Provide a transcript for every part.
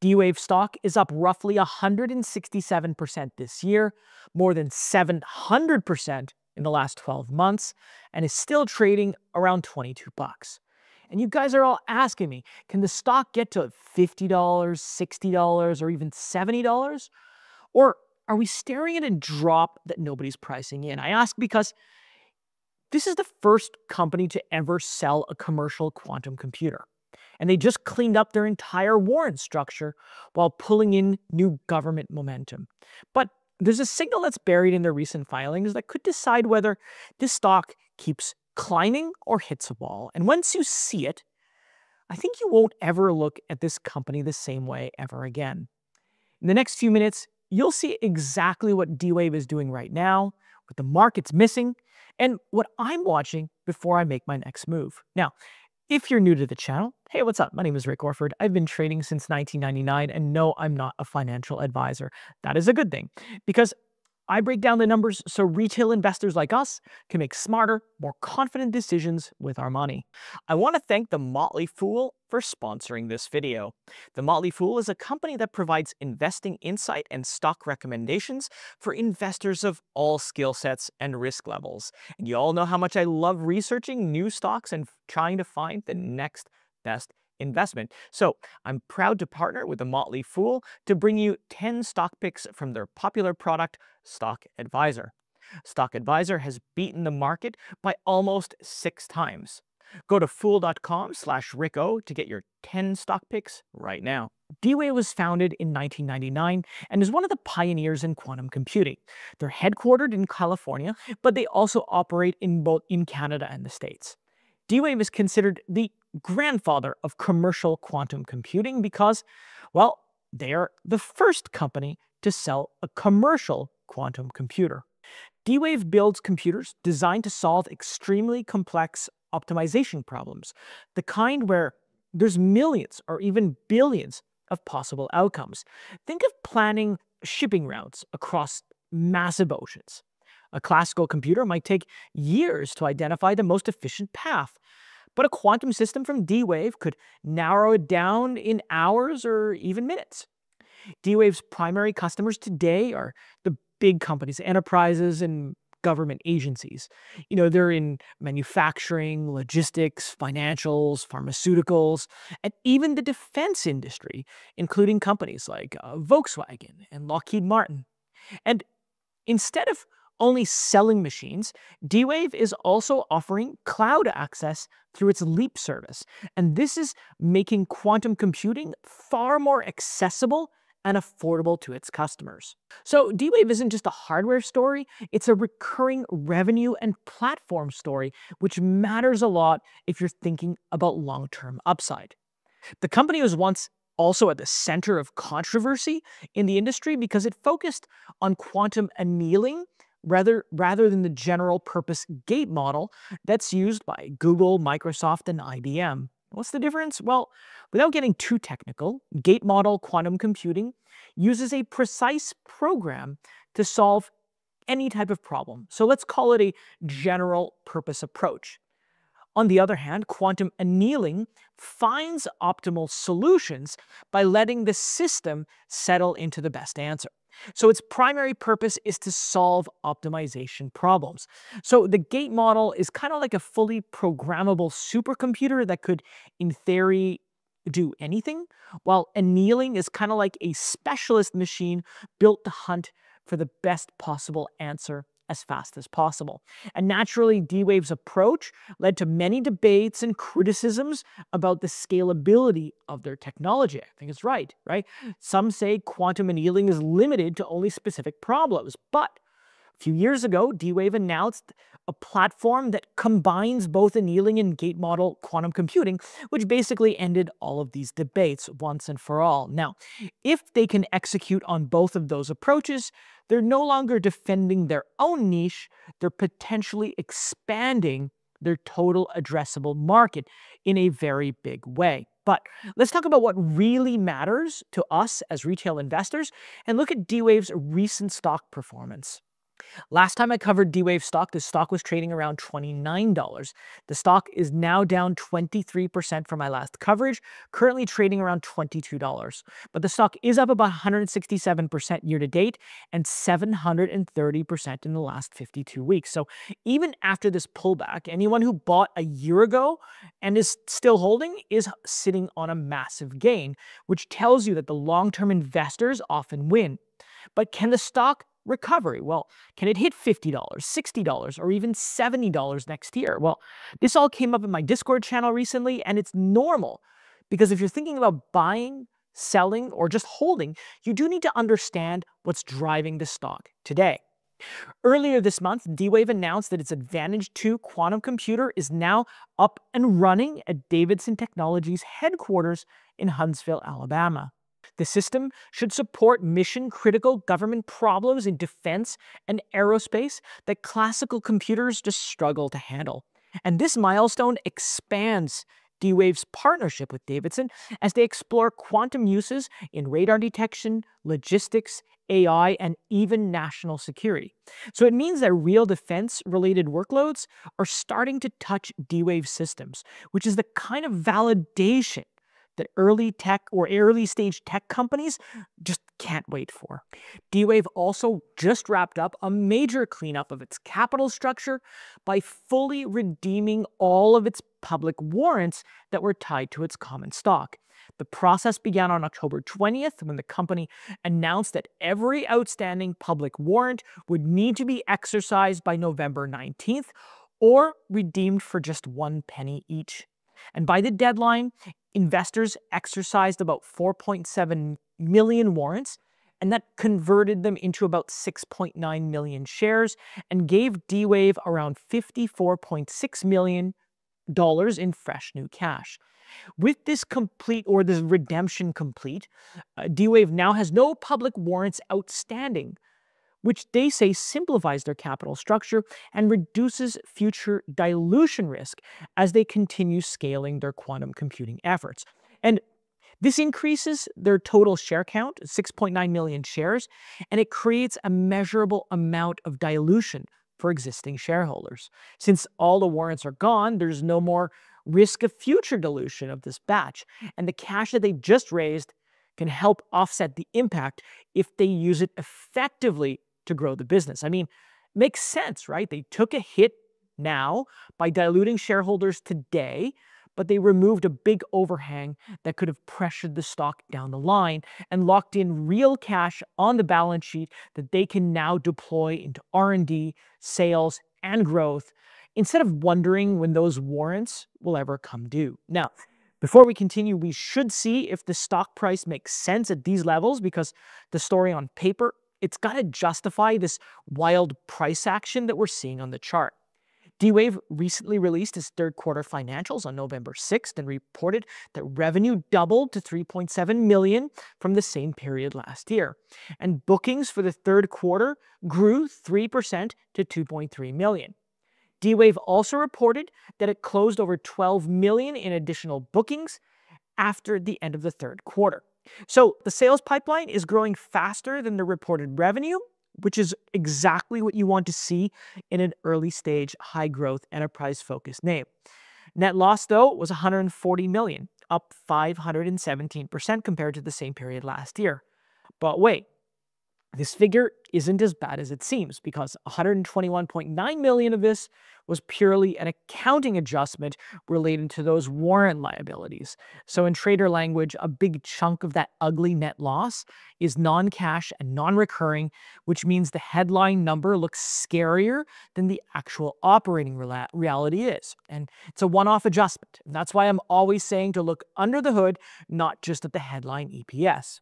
D-Wave stock is up roughly 167% this year, more than 700% in the last 12 months, and is still trading around 22 bucks. And you guys are all asking me, can the stock get to $50, $60, or even $70? Or are we staring at a drop that nobody's pricing in? I ask because this is the first company to ever sell a commercial quantum computer. And they just cleaned up their entire warrant structure while pulling in new government momentum. But there's a signal that's buried in their recent filings that could decide whether this stock keeps climbing or hits a wall. And once you see it, I think you won't ever look at this company the same way ever again. In the next few minutes, you'll see exactly what D-Wave is doing right now, what the market's missing, and what I'm watching before I make my next move. Now, if you're new to the channel, hey, what's up? My name is Rick Orford. I've been trading since 1999, and no, I'm not a financial advisor. That is a good thing, because I break down the numbers so retail investors like us can make smarter, more confident decisions with our money. I want to thank The Motley Fool for sponsoring this video. The Motley Fool is a company that provides investing insight and stock recommendations for investors of all skill sets and risk levels. And you all know how much I love researching new stocks and trying to find the next best investment. So I'm proud to partner with the Motley Fool to bring you 10 stock picks from their popular product, Stock Advisor. Stock Advisor has beaten the market by almost six times. Go to fool.com slash ricko to get your 10 stock picks right now. D-Wave was founded in 1999 and is one of the pioneers in quantum computing. They're headquartered in California, but they also operate in both in Canada and the States. D-Wave is considered the grandfather of commercial quantum computing because, well, they are the first company to sell a commercial quantum computer. D-Wave builds computers designed to solve extremely complex optimization problems, the kind where there's millions or even billions of possible outcomes. Think of planning shipping routes across massive oceans. A classical computer might take years to identify the most efficient path, but a quantum system from D-Wave could narrow it down in hours or even minutes. D-Wave's primary customers today are the big companies, enterprises, and government agencies. You know, they're in manufacturing, logistics, financials, pharmaceuticals, and even the defense industry, including companies like uh, Volkswagen and Lockheed Martin. And instead of only selling machines, D-Wave is also offering cloud access through its Leap service. And this is making quantum computing far more accessible and affordable to its customers. So D-Wave isn't just a hardware story, it's a recurring revenue and platform story, which matters a lot if you're thinking about long-term upside. The company was once also at the center of controversy in the industry because it focused on quantum annealing rather, rather than the general purpose gate model that's used by Google, Microsoft, and IBM. What's the difference? Well, without getting too technical, gate model quantum computing uses a precise program to solve any type of problem. So let's call it a general purpose approach. On the other hand, quantum annealing finds optimal solutions by letting the system settle into the best answer. So its primary purpose is to solve optimization problems. So the gate model is kind of like a fully programmable supercomputer that could, in theory, do anything, while annealing is kind of like a specialist machine built to hunt for the best possible answer as fast as possible. And naturally, D-Wave's approach led to many debates and criticisms about the scalability of their technology. I think it's right, right? Some say quantum annealing is limited to only specific problems, but a few years ago, D-Wave announced a platform that combines both annealing and gate model quantum computing, which basically ended all of these debates once and for all. Now, if they can execute on both of those approaches, they're no longer defending their own niche, they're potentially expanding their total addressable market in a very big way. But let's talk about what really matters to us as retail investors and look at D-Wave's recent stock performance. Last time I covered D-Wave stock, the stock was trading around $29. The stock is now down 23% from my last coverage, currently trading around $22. But the stock is up about 167% year to date and 730% in the last 52 weeks. So even after this pullback, anyone who bought a year ago and is still holding is sitting on a massive gain, which tells you that the long-term investors often win. But can the stock recovery. Well, can it hit $50, $60, or even $70 next year? Well, this all came up in my Discord channel recently, and it's normal because if you're thinking about buying, selling, or just holding, you do need to understand what's driving the stock today. Earlier this month, D-Wave announced that its Advantage 2 quantum computer is now up and running at Davidson Technologies headquarters in Huntsville, Alabama. The system should support mission critical government problems in defense and aerospace that classical computers just struggle to handle. And this milestone expands D-Wave's partnership with Davidson as they explore quantum uses in radar detection, logistics, AI, and even national security. So it means that real defense-related workloads are starting to touch D-Wave systems, which is the kind of validation that early tech or early stage tech companies just can't wait for. D-Wave also just wrapped up a major cleanup of its capital structure by fully redeeming all of its public warrants that were tied to its common stock. The process began on October 20th when the company announced that every outstanding public warrant would need to be exercised by November 19th or redeemed for just one penny each. And by the deadline, investors exercised about 4.7 million warrants, and that converted them into about 6.9 million shares and gave D-Wave around $54.6 million in fresh new cash. With this complete or this redemption complete, uh, D-Wave now has no public warrants outstanding, which they say simplifies their capital structure and reduces future dilution risk as they continue scaling their quantum computing efforts. And this increases their total share count, 6.9 million shares, and it creates a measurable amount of dilution for existing shareholders. Since all the warrants are gone, there's no more risk of future dilution of this batch, and the cash that they just raised can help offset the impact if they use it effectively to grow the business. I mean, makes sense, right? They took a hit now by diluting shareholders today, but they removed a big overhang that could have pressured the stock down the line and locked in real cash on the balance sheet that they can now deploy into R&D, sales, and growth instead of wondering when those warrants will ever come due. Now, before we continue, we should see if the stock price makes sense at these levels because the story on paper it's got to justify this wild price action that we're seeing on the chart. D-Wave recently released its third quarter financials on November 6th and reported that revenue doubled to 3.7 million from the same period last year. And bookings for the third quarter grew 3% to 2.3 million. D-Wave also reported that it closed over 12 million in additional bookings after the end of the third quarter. So the sales pipeline is growing faster than the reported revenue, which is exactly what you want to see in an early stage, high growth, enterprise focused name. Net loss, though, was 140 million, up 517% compared to the same period last year. But wait, this figure isn't as bad as it seems because 121.9 million of this was purely an accounting adjustment related to those warrant liabilities. So in trader language, a big chunk of that ugly net loss is non-cash and non-recurring, which means the headline number looks scarier than the actual operating reality is. And it's a one-off adjustment. And that's why I'm always saying to look under the hood, not just at the headline EPS.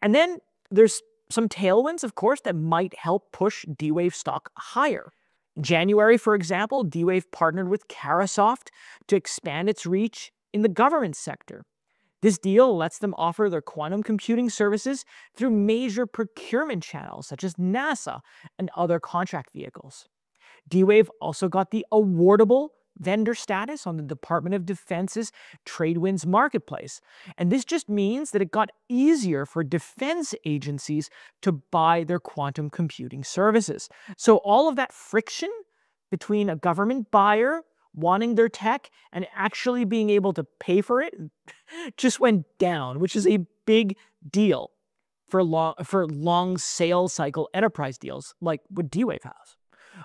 And then there's some tailwinds, of course, that might help push D-Wave stock higher. In January, for example, D-Wave partnered with Carahsoft to expand its reach in the government sector. This deal lets them offer their quantum computing services through major procurement channels such as NASA and other contract vehicles. D-Wave also got the awardable vendor status on the Department of Defense's TradeWinds marketplace. And this just means that it got easier for defense agencies to buy their quantum computing services. So all of that friction between a government buyer wanting their tech and actually being able to pay for it just went down, which is a big deal for long for long sales cycle enterprise deals like what D-Wave has.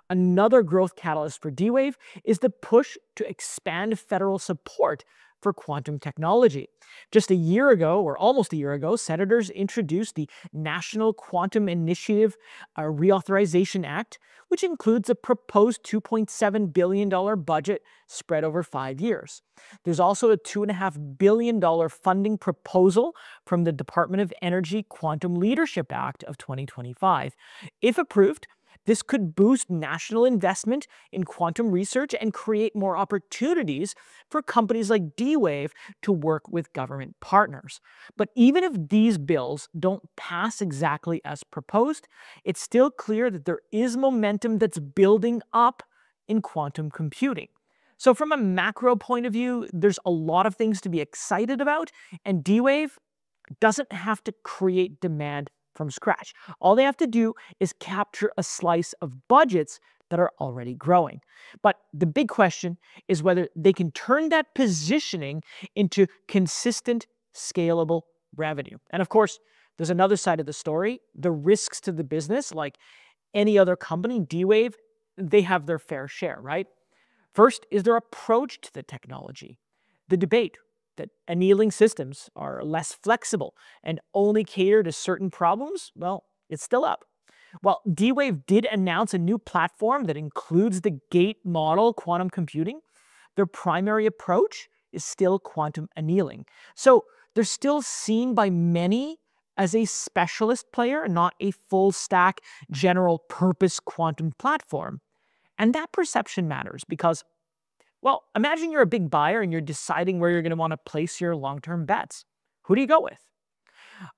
Another growth catalyst for D-Wave is the push to expand federal support for quantum technology. Just a year ago, or almost a year ago, senators introduced the National Quantum Initiative uh, Reauthorization Act, which includes a proposed $2.7 billion budget spread over five years. There's also a $2.5 billion funding proposal from the Department of Energy Quantum Leadership Act of 2025. If approved, this could boost national investment in quantum research and create more opportunities for companies like D-Wave to work with government partners. But even if these bills don't pass exactly as proposed, it's still clear that there is momentum that's building up in quantum computing. So from a macro point of view, there's a lot of things to be excited about, and D-Wave doesn't have to create demand from scratch. All they have to do is capture a slice of budgets that are already growing. But the big question is whether they can turn that positioning into consistent, scalable revenue. And of course, there's another side of the story the risks to the business, like any other company, D Wave, they have their fair share, right? First is their approach to the technology, the debate that annealing systems are less flexible and only cater to certain problems, well, it's still up. While D-Wave did announce a new platform that includes the gate model quantum computing, their primary approach is still quantum annealing. So they're still seen by many as a specialist player, not a full stack general purpose quantum platform. And that perception matters because well, imagine you're a big buyer and you're deciding where you're going to want to place your long-term bets. Who do you go with?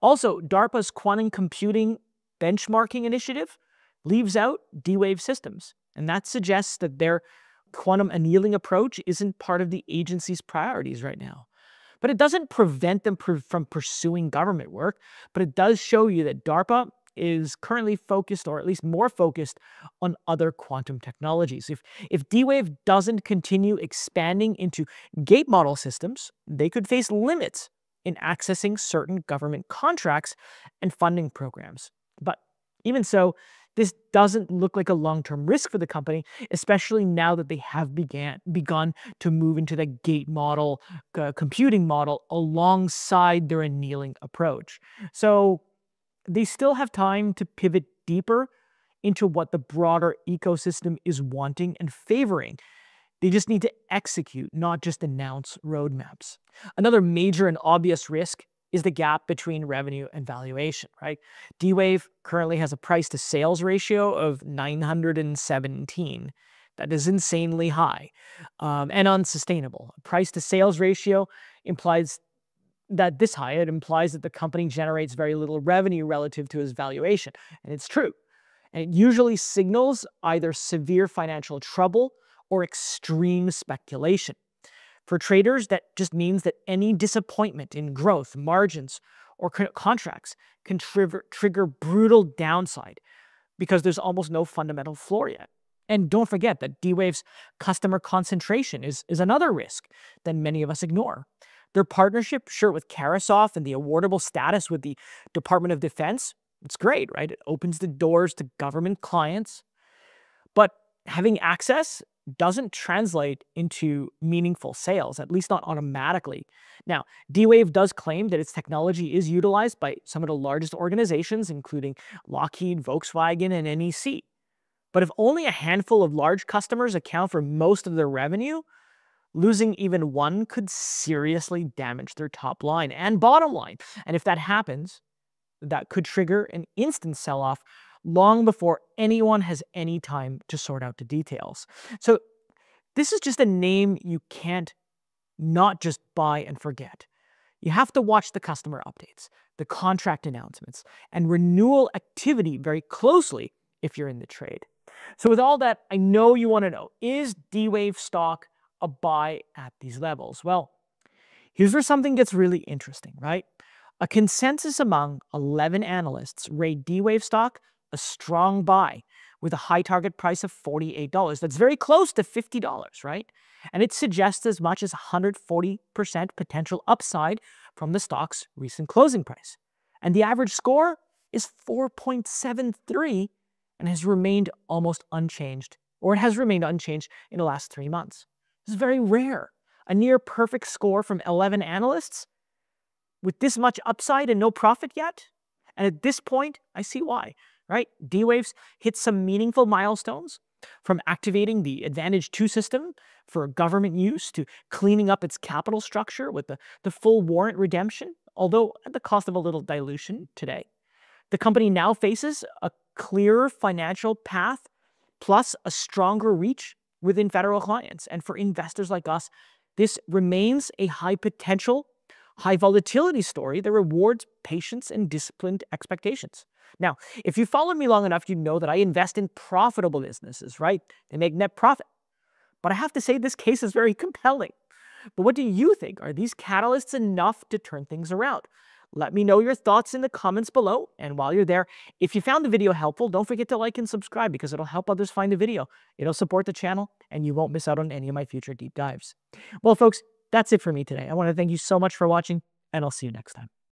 Also, DARPA's quantum computing benchmarking initiative leaves out D-Wave systems, and that suggests that their quantum annealing approach isn't part of the agency's priorities right now. But it doesn't prevent them from pursuing government work, but it does show you that DARPA is currently focused, or at least more focused, on other quantum technologies. If, if D-Wave doesn't continue expanding into gate model systems, they could face limits in accessing certain government contracts and funding programs. But even so, this doesn't look like a long-term risk for the company, especially now that they have began, begun to move into the gate model, uh, computing model alongside their annealing approach. So they still have time to pivot deeper into what the broader ecosystem is wanting and favoring. They just need to execute, not just announce roadmaps. Another major and obvious risk is the gap between revenue and valuation, right? D-Wave currently has a price to sales ratio of 917. That is insanely high um, and unsustainable. Price to sales ratio implies that this high, it implies that the company generates very little revenue relative to its valuation. And it's true. And it usually signals either severe financial trouble or extreme speculation. For traders, that just means that any disappointment in growth, margins, or contracts can trigger, brutal downside because there's almost no fundamental floor yet. And don't forget that D-Wave's customer concentration is, is another risk that many of us ignore. Their partnership, sure, with Carahsoft and the awardable status with the Department of Defense, it's great, right? It opens the doors to government clients. But having access doesn't translate into meaningful sales, at least not automatically. Now, D-Wave does claim that its technology is utilized by some of the largest organizations, including Lockheed, Volkswagen, and NEC. But if only a handful of large customers account for most of their revenue, Losing even one could seriously damage their top line and bottom line. And if that happens, that could trigger an instant sell off long before anyone has any time to sort out the details. So, this is just a name you can't not just buy and forget. You have to watch the customer updates, the contract announcements, and renewal activity very closely if you're in the trade. So, with all that, I know you want to know is D Wave stock a buy at these levels? Well, here's where something gets really interesting, right? A consensus among 11 analysts rate D-Wave stock a strong buy with a high target price of $48. That's very close to $50, right? And it suggests as much as 140% potential upside from the stock's recent closing price. And the average score is 4.73 and has remained almost unchanged, or it has remained unchanged in the last three months. This is very rare. A near perfect score from 11 analysts with this much upside and no profit yet? And at this point, I see why right? D-Waves hit some meaningful milestones from activating the Advantage 2 system for government use to cleaning up its capital structure with the, the full warrant redemption, although at the cost of a little dilution today. The company now faces a clearer financial path plus a stronger reach within federal clients. And for investors like us, this remains a high potential, high volatility story that rewards patience and disciplined expectations. Now, if you followed me long enough, you know that I invest in profitable businesses, right? They make net profit. But I have to say, this case is very compelling. But what do you think? Are these catalysts enough to turn things around? Let me know your thoughts in the comments below. And while you're there, if you found the video helpful, don't forget to like and subscribe because it'll help others find the video. It'll support the channel and you won't miss out on any of my future deep dives. Well, folks, that's it for me today. I want to thank you so much for watching and I'll see you next time.